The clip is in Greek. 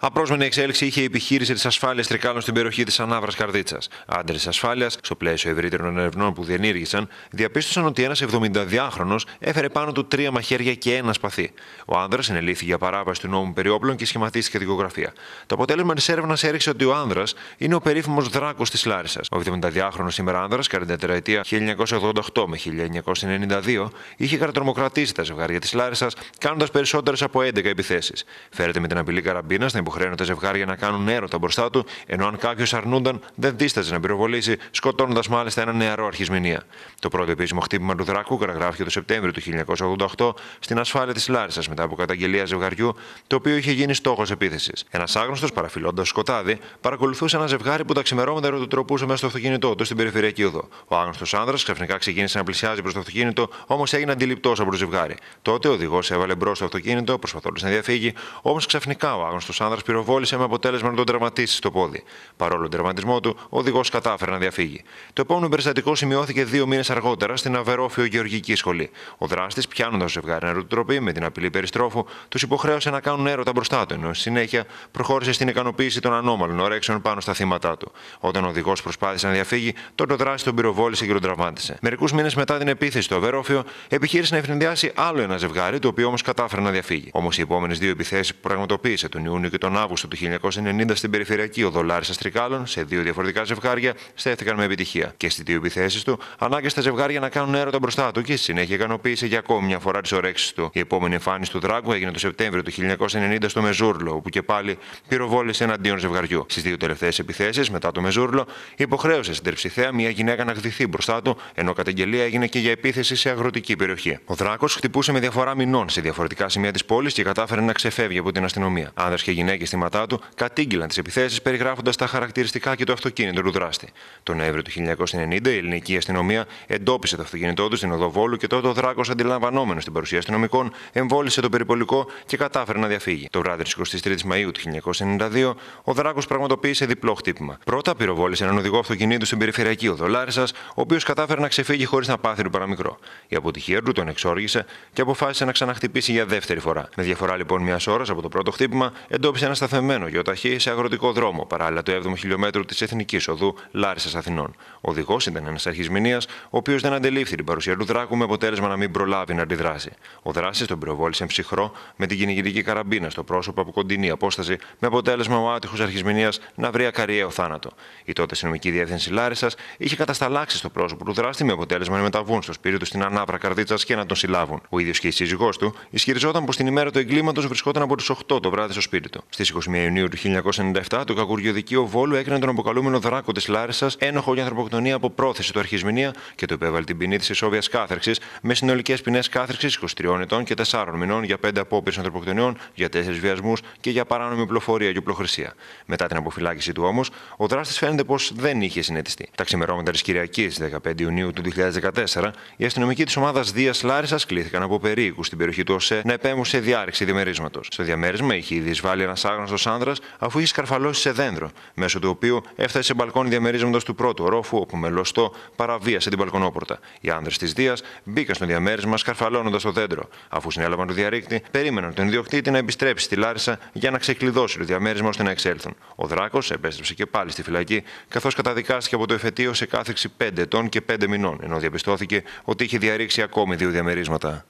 Απρόσμενη εξέλιξη είχε η επιχείρηση της ασφάλειας τρικάλων στην περιοχή της Ανάβρας Καρδίτσας. Άντρε ασφάλειας, στο πλαίσιο ευρύτερων ερευνών που διενήργησαν, διαπίστωσαν ότι ένας 72χρονο έφερε πάνω του τρία μαχαίρια και ένα σπαθί. Ο άνδρας συνελήφθη για παράβαση του νόμου περιόπλων και σχηματίστηκε δικογραφία. Το αποτέλεσμα της έρευνας έριξε ότι ο άνδρας είναι ο περίφημος δράκος της Λάρισας. Ο 72χρονο σήμερα άνδρας, κατά την τεραετία 1988 με 1992, είχε κατατρομοκρατήσει τα ζευγάρια της Λάρισας, κάνοντας περισσότερες από 11 επιθέσεις. Φέρεται με την απειλή καραμπίνας υποχρέωνε τα ζευγάρια να κάνουν έρωτα μπροστά του, ενώ αν κάποιος αρνούνταν, δεν δίσταζε να πυροβολήσει, σκοτώνοντας μάλιστα ένα νεαρό αρχισμηνία. Το πρώτο επίσημο χτύπημα του Δράκου καταγράφηκε το Σεπτέμβριο του 1988 στην ασφάλεια της Λάρισας μετά από καταγγελία ζευγαριού, το οποίο είχε γίνει στόχος επίθεσης. Ένας άγνωστος, παραφυλώντας σκοτάδι, παρακολουθούσε ένα ζευγάρι που τα ξημερώματα ερωτοτροπούσε μέσα στο αυτοκίνητό του στην περιφερειακή οδό. Ο άγνωστος άνδρας ξαφνικά ξεκίνησε να πλησιάζει προς το αυτοκίνητο, όμως έγινε αντιληπτός από το ζευγάρι. Τότε ο οδηγός έβαλε μπρος στο αυτοκίνητο, προσπαθώντας να διαφύγει, όμως ξαφνικά ο άγνωστος άνδρας πυροβόλησε με αποτέλεσμα να τον τερματίσει στο πόδι. Παρόλο τον τερματισμό του, ο οδηγός κατάφερε να διαφύγει. Το επόμενο περιστατικό σημειώθηκε δύο μήνες αργότερα στην Αβερόφιο Γεωργική Σχολή. Ο δράστης, πιάνοντας το ζευγάρι νεροτροπή με την απειλή περιστρόφου, τους υποχρέωσε να κάνουν έρωτα μπροστά του, ενώ συνέχεια προχώρησε στην ικανοποίηση των ανώμαλων ορέξεων πάνω στα θύματα του. Όταν ο οδηγός προσπάθησε να διαφύγει, τότε ο δράστη τον πυροβόλησε και τον τραυμάτισε. Μερικούς μήνες μετά την επίθεση στο Αβερόφιο, επιχείρησε να ευνηδιάσει άλλο ένα ζευγάρι, το οποίο όμως κατάφερε να διαφύγει. Όμως οι επόμενες δύο επιθέσεις που πραγματοποίησε τον Ιούνιο και τον Αύγουστο του 1990 στην περιφερειακή οδό Λάρισα Τρικάλων, σε δύο διαφορετικά ζευγάρια, στέφθηκαν με επιτυχία. Και στις δύο επιθέσεις του, ανάγκασε τα ζευγάρια να κάνουν έρωτα μπροστά του και στη συνέχεια ικανοποίησε για ακόμη μια φορά τις ωρέξεις του. Η επόμενη εμφάνιση του Δράγκου έγινε το Σεπτέμβριο του 1990 στο Μεζούρλο, όπου και πάλι πυροβόλησε εναντίον ζευγαριού. Στις δύο τελευταίες επιθέσεις, μετά το Μεζούρλο, υποχρέωσε στην Τερψιθέα μια γυναίκα να γδυθεί μπροστά του, ενώ καταγγελία έγινε και για επίθεση σε αγροτική περιοχή. Ο Δράκος χτυπούσε με διαφορά μηνών σε διαφορετικά σημεία της πόλης και κατάφερε να ξεφεύγει από την αστυνομία. Άνδρε και γυναίκες θύματά του κατήγγειλαν τις επιθέσεις περιγράφοντας τα χαρακτηριστικά και το αυτοκίνητο του δράστη. Τον Νοέμβριο του 1990 η ελληνική αστυνομία εντόπισε το αυτοκίνητό του στην Οδοβόλου και τότε ο Δράκος, αντιλαμβανόμενος στην παρουσία αστυνομικών, εμβόλυσε το περιπολικό και κατάφερε να διαφύγει. Το βράδυ της 23η Μαου του 1992, ο Δράκος πραγματοποίησε διπλό χτύπημα. Πρώτα πυροβόλησε έναν οδηγό αυτοκινήτου στην περιφερειακή οδό Λάρισας, ο οποίος κατάφερε να ξεφύγει χωρίς να πάθει του παραμικρό. Η αποτυχία του τον εξόργησε και αποφάσισε να ξαναχτυπήσει για δεύτερη φορά. Με διαφορά λοιπόν μιας ώρας από το πρώτο χτύπημα, εντόπισε ένα σταθεμένο γιοταχή σε αγροτικό δρόμο, παράλληλα το 7ο χιλιόμετρο της Εθνικής Οδού Λάρισας Αθηνών. Ο οδηγός ήταν ένας αρχισμηνία, ο οποίος δεν αντελήφθη την παρουσία του δράκου με αποτέλεσμα να μην προλάβει να αντιδράσει. Ο δράσης τον πυροβόλησε ψυχρό με την κυνηγητική καραμπίνα στο πρόσωπο από κοντινή απόσταση, με αποτέλεσμα ο άτυχος αρχισμηνία να βρει ακαριαίο θάνατο. Η τότε αστυνομική διεύθυνση Λάρισας είχε κατασταλάξει στο πρόσωπο του δράστη με αποτέλεσμα να μεταβούν στο σπίτι του στην ανάβρα καρδίτσας και να τον συλλάβουν. Ο ίδιος και η σύζυγός του ισχυριζόταν πως την ημέρα του εγκλήματος βρισκόταν από τις 8 το βράδυ στο σπίτι του. Στις 21 Ιουνίου του 1997, το κακουργιοδικείο Βόλου έκανε τον αποκαλούμενο δράκο της Λάρισας ένοχο για ανθρωποκτονία από πρόθεση του αρχισμηνία και του επέβαλε την ποινή της ισόβιας κάθερξης με συνολικές ποινές κάθερξης 23 ετών και 4 μηνών για 5 απόπειρες ανθρωποκτονιών, για 4 βιασμούς και για παράνομη πληροφορία και οπλοχρησία. Μετά την αποφυλάκηση του όμως, ο δράστης φαίνεται πως δεν είχε συνετιστεί. Τα ξημερώματα της Κυριακής 15 Ιουνίου του 2014, οι αστυνομικοί της ομάδας Δίας Λάρισας κλήθηκαν από περίοικους στην περιοχή του ΟΣΕ να επέμβουν σε διάρρηξη διαμερίσματος. Στο διαμέρισμα είχε ήδη εισβάλει ένας άγνωστος άνδρας αφού είχε σκαρφαλώσει σε δέντρο, μέσω του οποίου έφτασε σε μπαλκόνι διαμερίσματο του πρώτου ορόφου, όπου με λωστό παραβίασε την μπαλκονόπορτα. Οι άνδρες της Δίας μπήκαν στο διαμέρισμα σκαρφαλώνοντας το δέντρο. Αφού συνέλαβαν το διαρρήκτη, περίμεναν τον ιδιοκτήτη να επιστρέψει στη Λάρισα για να ξεκλειδώσει το διαμέρισμα ώστε να εξέλθουν. Ο Δράκος επέστρεψε και πάλι στη φυλακή, καθώς καταδικάστηκε από το εφετείο σε κάθριξη 5 ετών και 5 μηνών, ενώ διαπιστώθηκε ότι είχε διαρρήξει ακόμη δύο διαμερίσματα.